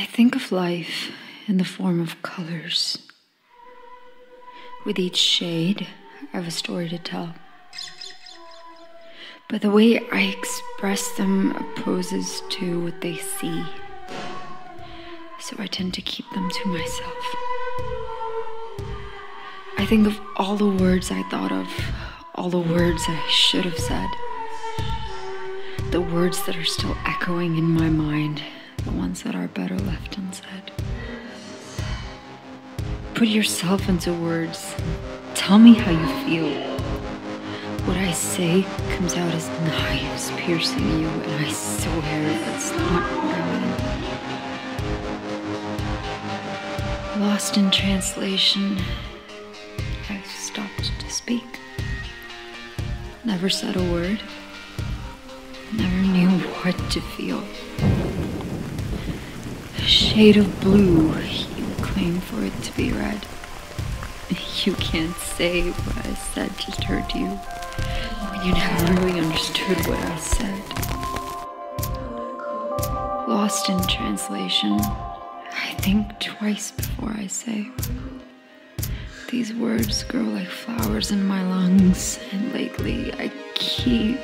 I think of life in the form of colors. With each shade, I have a story to tell. But the way I express them opposes to what they see. So I tend to keep them to myself. I think of all the words I thought of, all the words I should have said, the words that are still echoing in my mind, ones that are better left unsaid. Put yourself into words. Tell me how you feel. What I say comes out as knives piercing you, and I swear that's not what Lost in translation, I've stopped to speak. Never said a word. Never knew what to feel. Shade of blue, you claim for it to be red. You can't say what I said just hurt you. You never really understood what I said. Lost in translation, I think twice before I say. These words grow like flowers in my lungs, and lately I keep